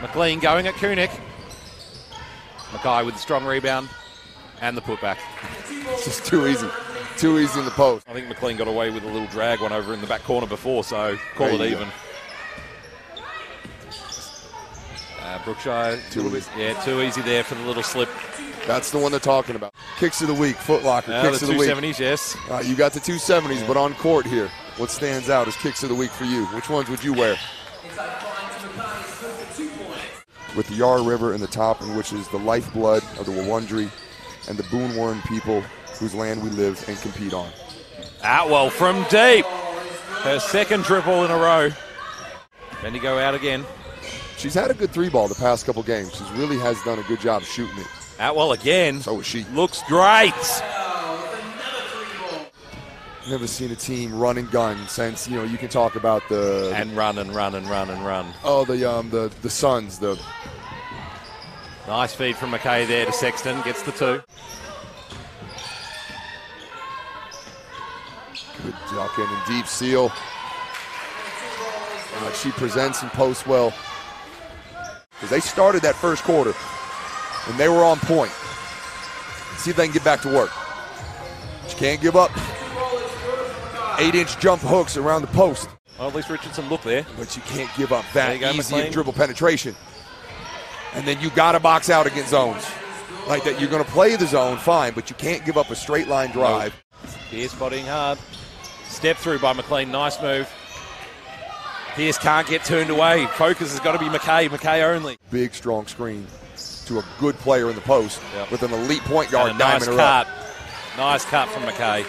McLean going at Kunick. McKay with the strong rebound and the putback. It's just too easy. Too easy in the post. I think McLean got away with a little drag one over in the back corner before, so call There it you go. even. Uh, Brookshire, Too little bit- yeah, too easy there for the little slip. That's the one they're talking about. Kicks of the week, footlocker, Uh, the kicks of the week. 270s, yes. Uh, you got the 270s, but on court here, what stands out is kicks of the week for you. Which ones would you wear? With the Yarra River in the top, and which is the lifeblood of the Wurundjeri and the Boon Wurrung people whose land we live and compete on. Atwell from deep. Her second triple in a row. Bendigo out again. She's had a good three ball the past couple games. She really has done a good job shooting it. Atwell again. So is she. Looks great. Never seen a team run and gun since you know you can talk about the And run and run and run and run. oh the um the the Suns the Nice feed from McKay there to Sexton. Gets the two. Good duck in and deep seal. Uh, she presents and posts well. Because they started that first quarter and they were on point. See if they can get back to work. She can't give up. Eight inch jump hooks around the post, Well, at least Richardson looked there. but you can't give up that go, easy McLean. dribble penetration. And then you got to box out against zones. Like that, you're going to play the zone fine, but you can't give up a straight line drive. Pierce bodying hard. Step through by McLean. Nice move. Pierce can't get turned away. Focus has got to be McKay. McKay only. Big, strong screen to a good player in the post Yep. with an elite point guard And a nice diming her up. cut. Nice cut from McKay.